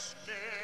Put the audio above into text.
Let